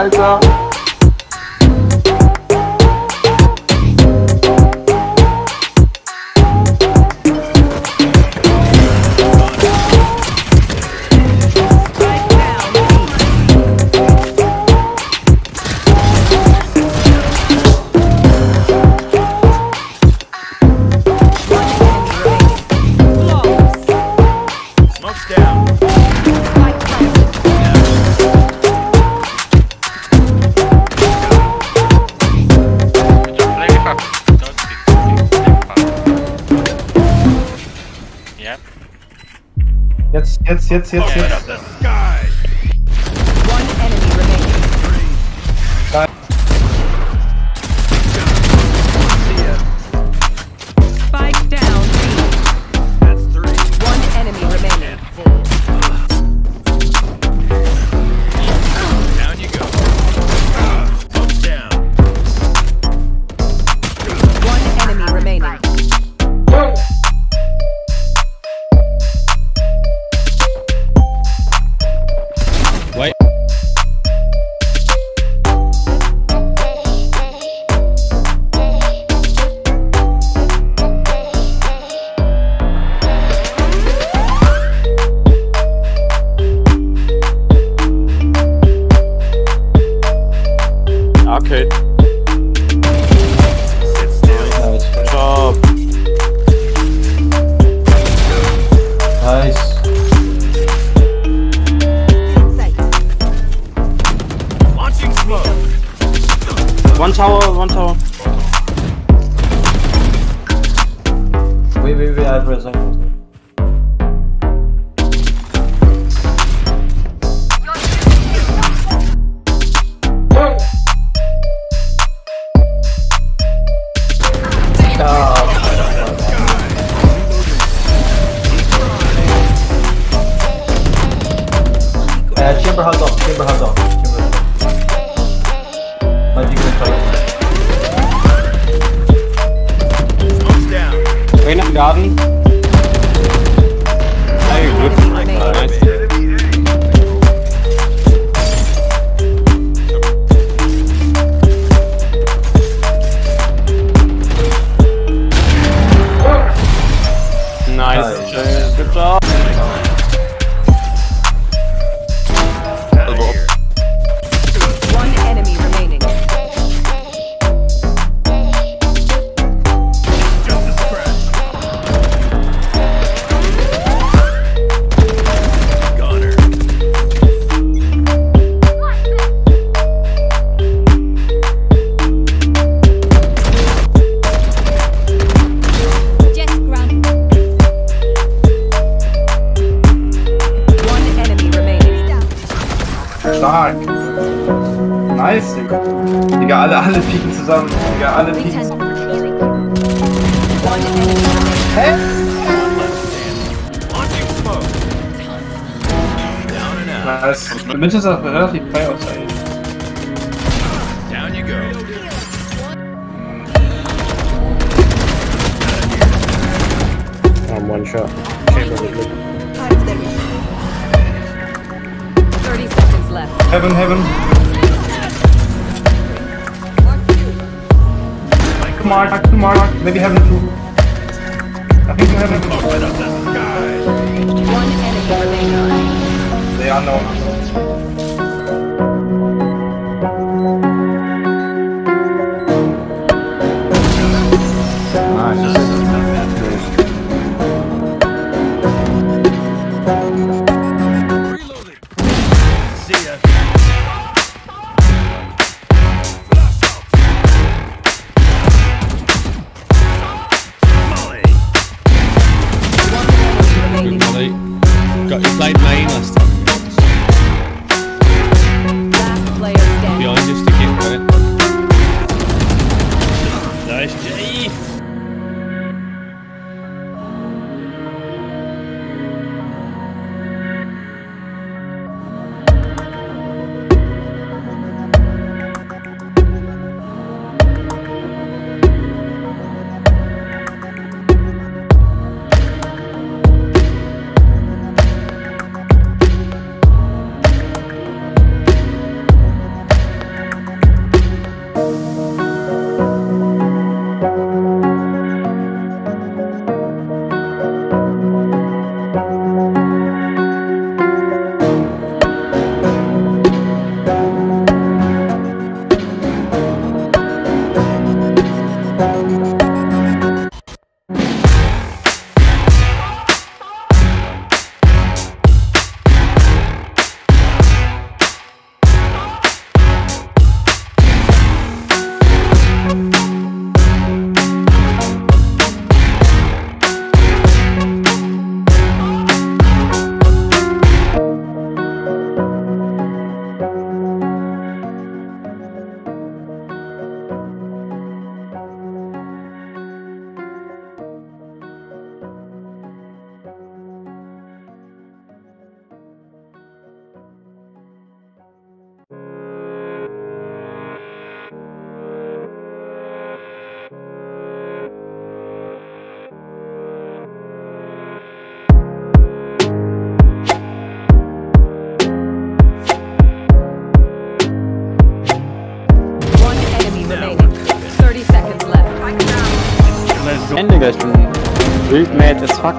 아 이. Jetzt, jetzt, jetzt, jetzt. Spike down. Arcade. Sit Job. Nice. Launching smoke. One tower, one tower. Wait, wait, wait, I have chamber has off, chamber has off, off. Im Stark. Nice, Digga. Digga, alle, alle pieken zusammen. Digga, alle pieken zusammen. Hä? Nice. Die Mitte ist auch relativ frei aus. Down you go. Um, one shot. Thirty left. Heaven, heaven. Come on, come on. Maybe heaven too. I think heaven too. Open up the sky. One enemy remaining. They are known. Mad as fuck.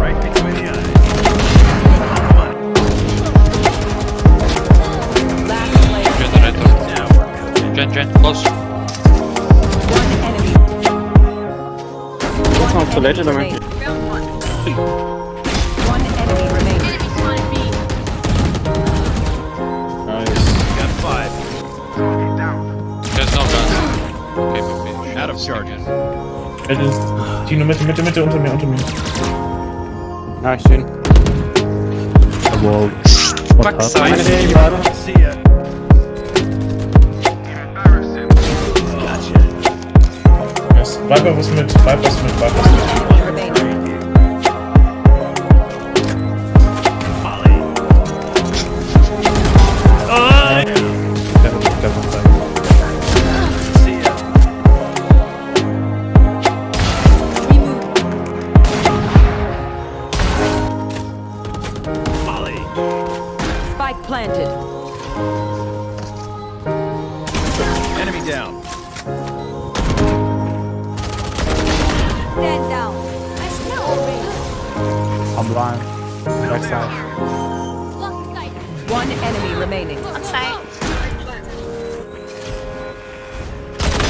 Right between the eyes. Last player. Generator. Now we're cooking. Gen, gen, close. One enemy. One noch Toilette, enemy damit- remaining. One Äh, Tino, Mitte, Mitte, Mitte, unter mir, unter mir. Na, ich bin. Wow. Fuck sein. Yes. Viper was mit, Viper ist mit, Viper ist mit. Blind. Backside. One enemy remaining.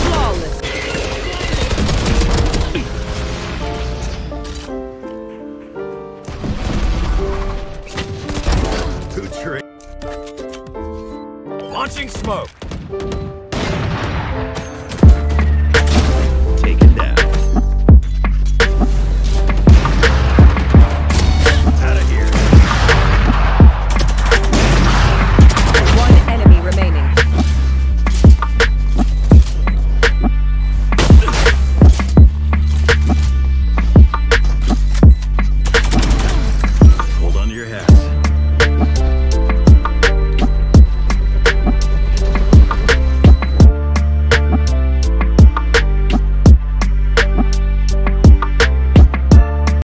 Flawless. Two tree. Launching smoke.